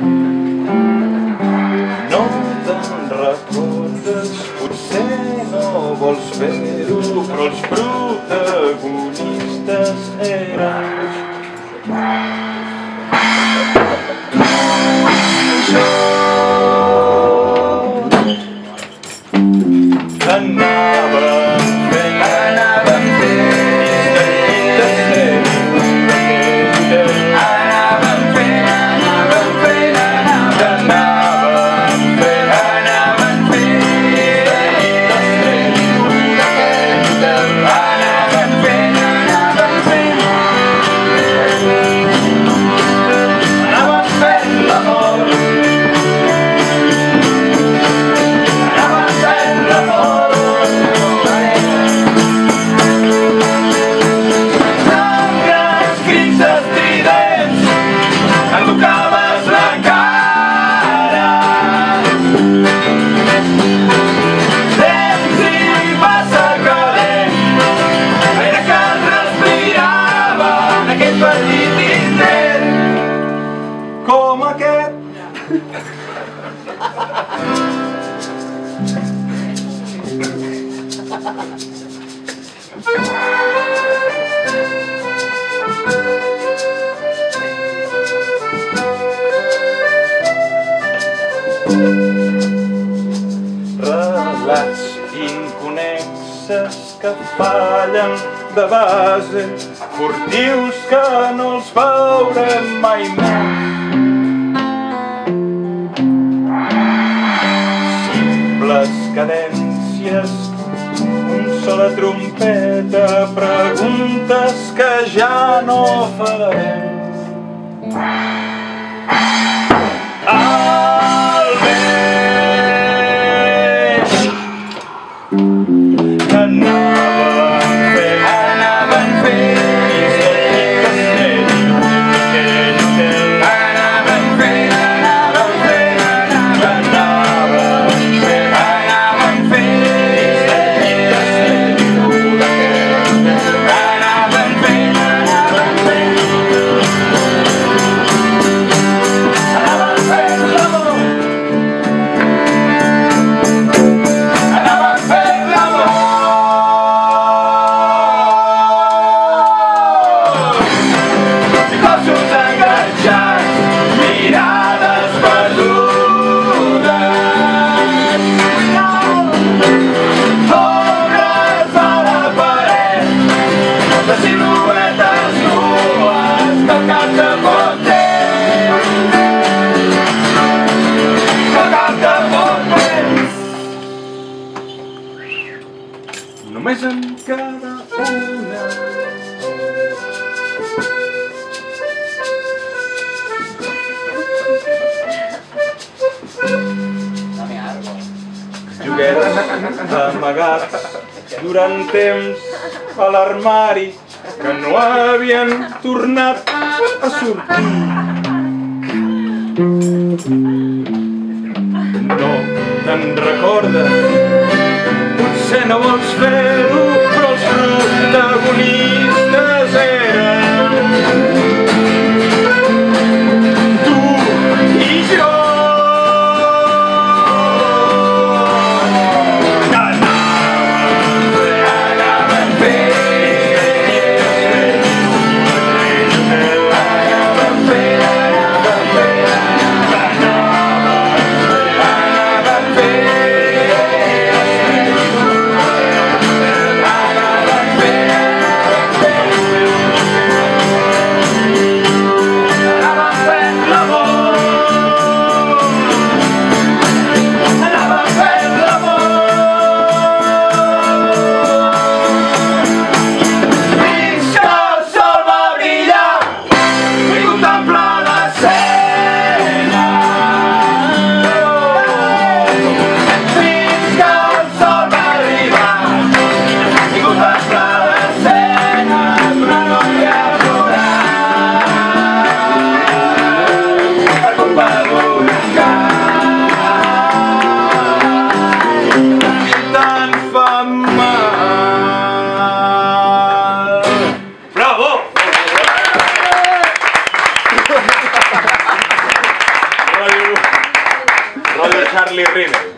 No te'n recordes, potser no vols fer-ho, però els protagonistes eren fent, relats inconexes que fallen de base, furtius que no els veurem mai més. Simples cadències, un so de trompeta, preguntes que ja no farem. Només en queda una. Joguets amagats durant temps a l'armari que no havien tornat a sortir. No te'n recordes vols fer-ho, però els protagonistes Charlie Rimel.